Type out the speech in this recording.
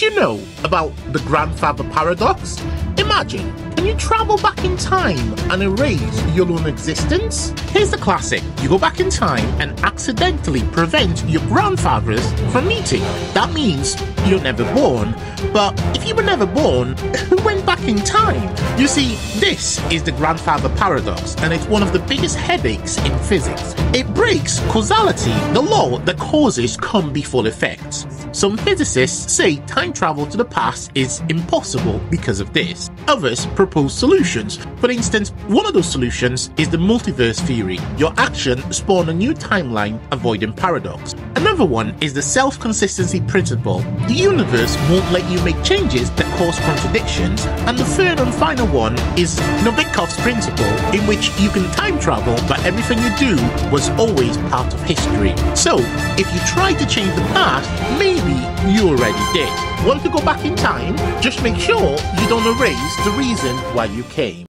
You know about the grandfather paradox? Imagine, can you travel back in time and erase your own existence? Here's the classic. You go back in time and accidentally prevent your grandfathers from meeting. That means you're never born. But if you were never born, who went back in time? You see, this is the grandfather paradox, and it's one of the biggest headaches in physics. It breaks causality, the law that causes come before effects. Some physicists say time travel to the past is impossible because of this. Others propose solutions. For instance, one of those solutions is the multiverse theory. Your action spawn a new timeline, avoiding paradox. Another one is the self-consistency principle. The universe won't let you make changes that cause contradictions. And the third and final one is Novikov's principle, in which you can time travel, but everything you do was always part of history. So, if you try to change the past, maybe you already did. Want to go back in time? Just make sure you don't erase the reason why you came.